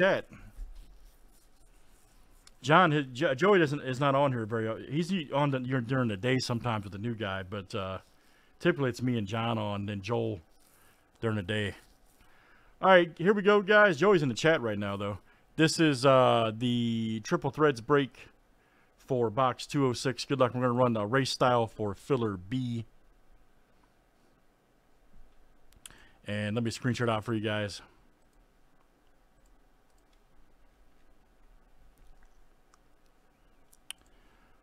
chat. John, Joey doesn't is not on here very. He's on the, during the day sometimes with the new guy, but uh, typically it's me and John on, then Joel during the day. All right, here we go, guys. Joey's in the chat right now, though. This is uh, the triple threads break for box 206. Good luck. We're going to run a race style for filler B. And let me screenshot out for you guys.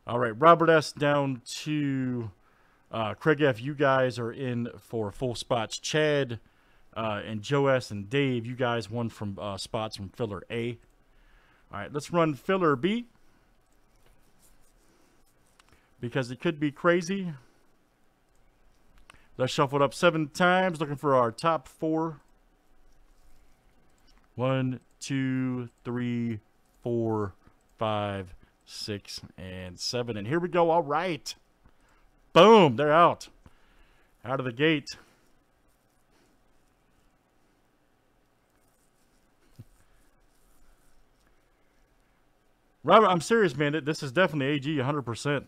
All right, Robert S. down to uh, Craig F. You guys are in for full spots. Chad uh, and Joe S. and Dave, you guys won from uh, spots from filler A. All right, let's run filler B because it could be crazy. Let's shuffle it up seven times, looking for our top four. One, two, three, four, five, six, and seven. And here we go. All right. Boom. They're out. Out of the gate. Robert, I'm serious, man. This is definitely AG 100%.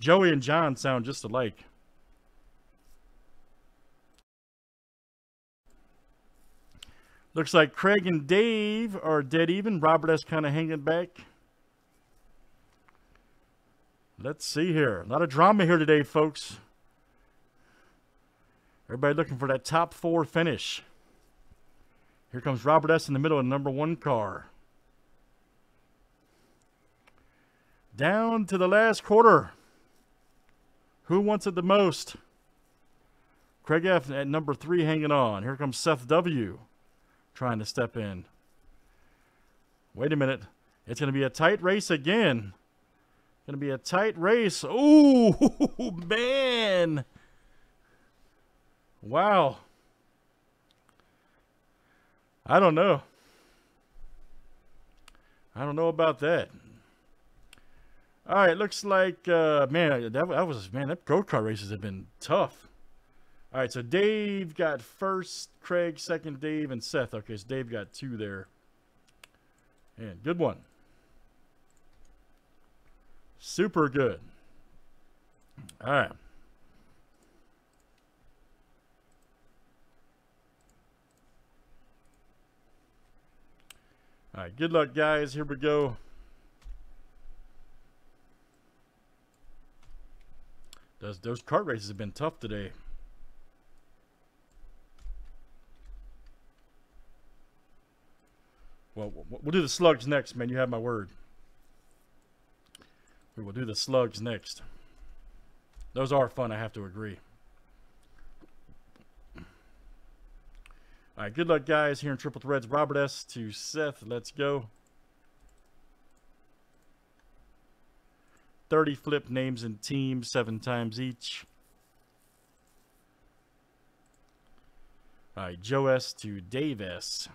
Joey and John sound just alike. Looks like Craig and Dave are dead even. Robert S. kind of hanging back. Let's see here. A lot of drama here today, folks. Everybody looking for that top four finish. Here comes Robert S. in the middle of number one car. Down to the last quarter. Who wants it the most? Craig F. at number three hanging on. Here comes Seth W. trying to step in. Wait a minute. It's going to be a tight race again. To be a tight race. Ooh, man. Wow. I don't know. I don't know about that. All right, looks like uh, man, that, that was man. That go kart races have been tough. All right, so Dave got first, Craig second, Dave and Seth. Okay, so Dave got two there. And good one. Super good. All right. All right, good luck, guys. Here we go. Those, those kart races have been tough today. Well, we'll do the slugs next, man. You have my word. We will do the slugs next. Those are fun, I have to agree. All right, good luck, guys, here in Triple Threads. Robert S. to Seth. Let's go. 30 flip names and teams, seven times each. All right, Joe S. to Dave S.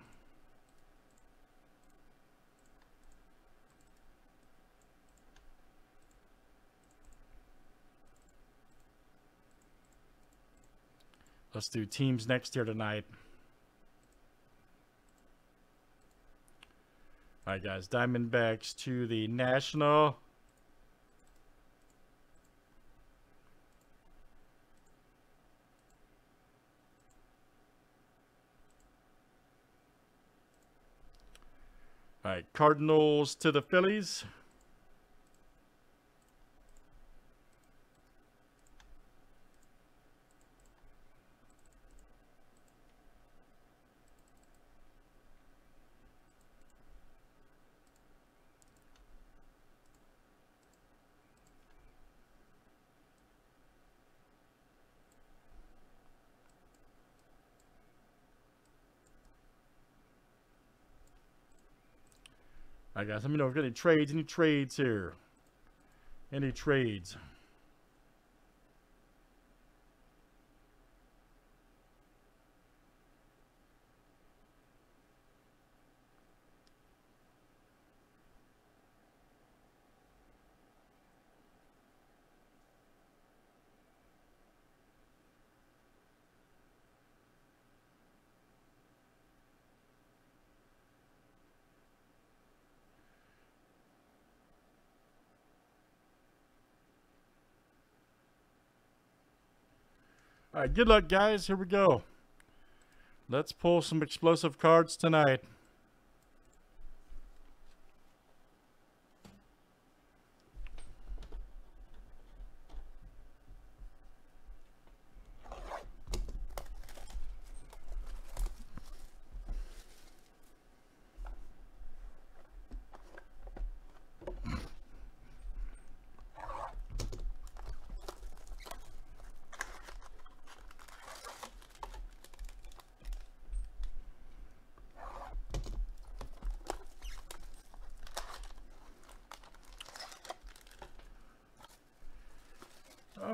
Let's do teams next here tonight. All right, guys. Diamondbacks to the National. All right, Cardinals to the Phillies. Guys, let me know if you got any trades. Any trades here? Any trades? Good luck, guys. Here we go. Let's pull some explosive cards tonight.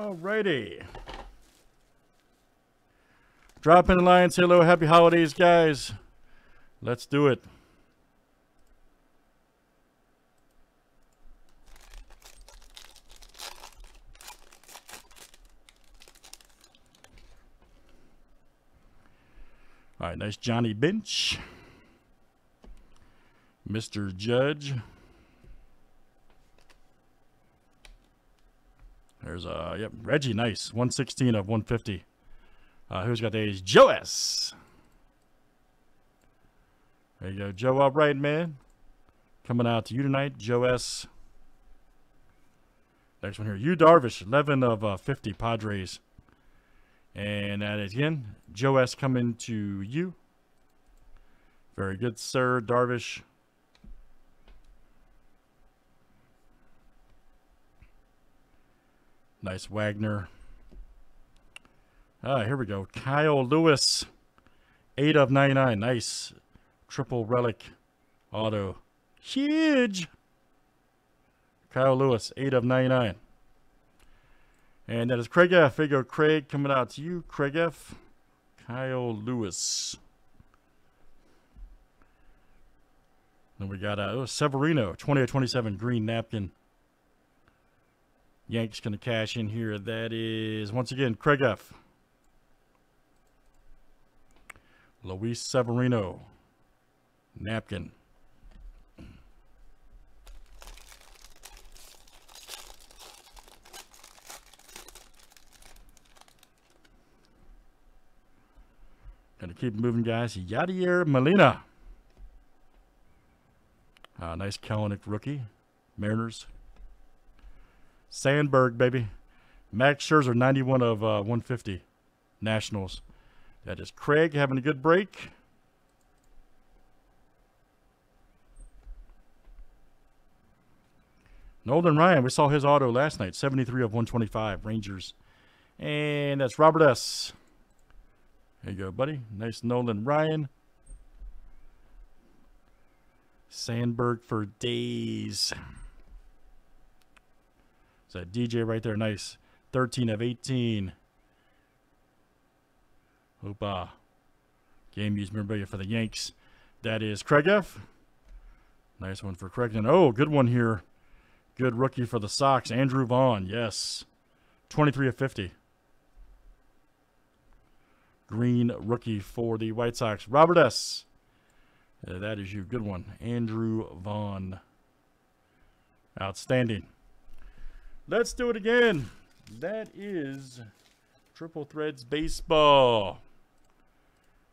Alrighty. Drop in Alliance. Hello. Happy holidays, guys. Let's do it. All right, nice Johnny Bench. Mr. Judge. There's uh yep, Reggie, nice. 116 of 150. Uh, who's got these? Joe S. There you go, Joe Upright man. Coming out to you tonight, Joe S. Next one here, Yu Darvish, 11 of uh, 50 Padres. And that is again, Joe S coming to you. Very good, sir, Darvish. Nice Wagner. Ah, here we go. Kyle Lewis, 8 of 99. Nice. Triple relic auto. Huge. Kyle Lewis, 8 of 99. And that is Craig F. Go, Craig, coming out to you. Craig F. Kyle Lewis. Then we got uh, oh, Severino, 20 of 27, green napkin. Yanks going to cash in here. That is, once again, Craig F. Luis Severino. Napkin. Gonna keep moving, guys. Yadier Molina. Uh, nice Kelenic rookie. Mariners. Sandberg, baby. Max Scherzer, 91 of uh, 150. Nationals. That is Craig having a good break. Nolan Ryan, we saw his auto last night, 73 of 125, Rangers. And that's Robert S. There you go, buddy. Nice Nolan Ryan. Sandberg for days. So DJ right there, nice. 13 of 18. Hoopa. Game used memorabilia for the Yanks. That is Craig F. Nice one for Craig. And oh, good one here. Good rookie for the Sox. Andrew Vaughn. Yes. 23 of 50. Green rookie for the White Sox. Robert S. That is you. Good one. Andrew Vaughn. Outstanding. Let's do it again. That is Triple Threads Baseball.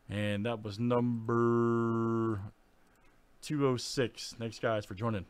And that was number 206. Thanks, guys, for joining.